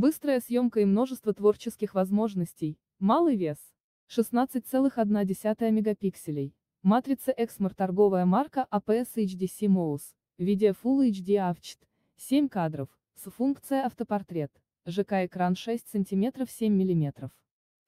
Быстрая съемка и множество творческих возможностей. Малый вес. 16,1 мегапикселей. Матрица Exmor торговая марка APS HDC MOS. Видео Full HD AVCHT. 7 кадров. С функцией автопортрет. ЖК-экран 6 см 7 мм.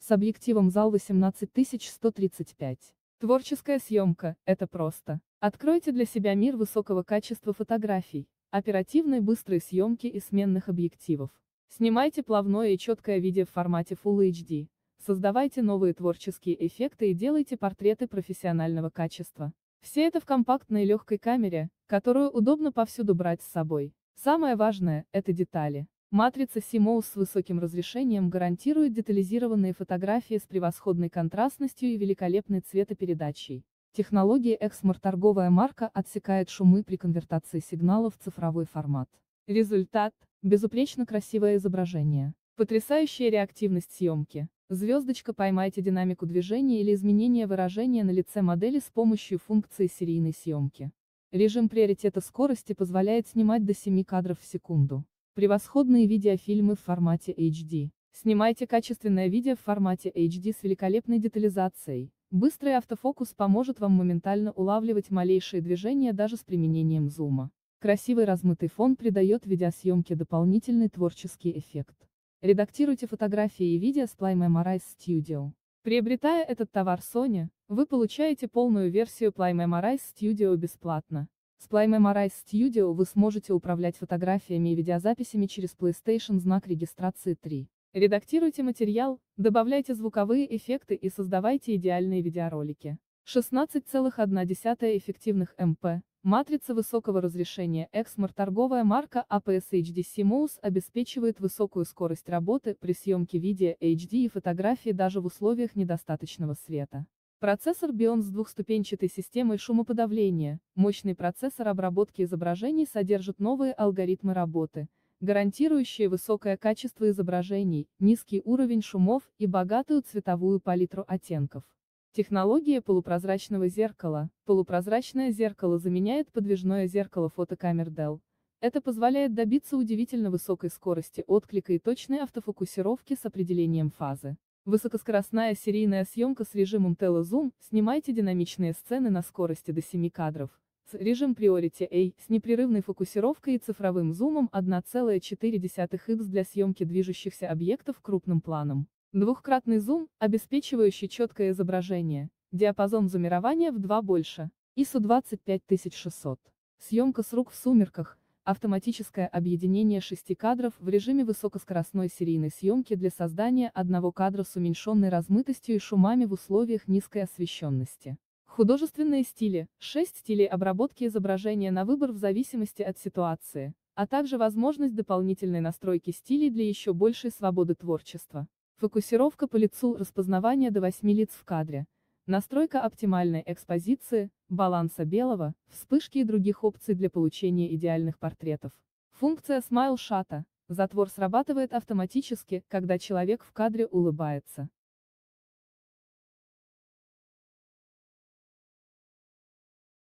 С объективом зал 18135. Творческая съемка – это просто. Откройте для себя мир высокого качества фотографий, оперативной быстрой съемки и сменных объективов. Снимайте плавное и четкое видео в формате Full HD. Создавайте новые творческие эффекты и делайте портреты профессионального качества. Все это в компактной легкой камере, которую удобно повсюду брать с собой. Самое важное – это детали. Матрица CMOS с высоким разрешением гарантирует детализированные фотографии с превосходной контрастностью и великолепной цветопередачей. Технология Exmor торговая марка отсекает шумы при конвертации сигнала в цифровой формат. Результат – безупречно красивое изображение. Потрясающая реактивность съемки. Звездочка поймайте динамику движения или изменение выражения на лице модели с помощью функции серийной съемки. Режим приоритета скорости позволяет снимать до 7 кадров в секунду. Превосходные видеофильмы в формате HD. Снимайте качественное видео в формате HD с великолепной детализацией. Быстрый автофокус поможет вам моментально улавливать малейшие движения даже с применением зума. Красивый размытый фон придает видеосъемке дополнительный творческий эффект. Редактируйте фотографии и видео с Plymemorize Studio. Приобретая этот товар Sony, вы получаете полную версию Plymemorize Studio бесплатно. С Plymemorize Studio вы сможете управлять фотографиями и видеозаписями через PlayStation знак регистрации 3. Редактируйте материал, добавляйте звуковые эффекты и создавайте идеальные видеоролики. 16,1 эффективных МП, матрица высокого разрешения Exmor торговая марка APS HD CMOS обеспечивает высокую скорость работы при съемке видео HD и фотографии даже в условиях недостаточного света. Процессор Bion с двухступенчатой системой шумоподавления, мощный процессор обработки изображений содержит новые алгоритмы работы, гарантирующие высокое качество изображений, низкий уровень шумов и богатую цветовую палитру оттенков. Технология полупрозрачного зеркала. Полупрозрачное зеркало заменяет подвижное зеркало фотокамер Dell. Это позволяет добиться удивительно высокой скорости отклика и точной автофокусировки с определением фазы. Высокоскоростная серийная съемка с режимом телезум, снимайте динамичные сцены на скорости до 7 кадров. С режим Priority A с непрерывной фокусировкой и цифровым зумом 1,4x для съемки движущихся объектов крупным планом. Двухкратный зум, обеспечивающий четкое изображение. Диапазон зумирования в 2 больше. ISO 25600. Съемка с рук в сумерках, Автоматическое объединение шести кадров в режиме высокоскоростной серийной съемки для создания одного кадра с уменьшенной размытостью и шумами в условиях низкой освещенности. Художественные стили, шесть стилей обработки изображения на выбор в зависимости от ситуации, а также возможность дополнительной настройки стилей для еще большей свободы творчества. Фокусировка по лицу, распознавание до 8 лиц в кадре, Настройка оптимальной экспозиции, баланса белого, вспышки и других опций для получения идеальных портретов. Функция Smile Shot. Затвор срабатывает автоматически, когда человек в кадре улыбается.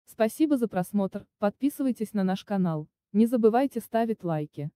Спасибо за просмотр, подписывайтесь на наш канал, не забывайте ставить лайки.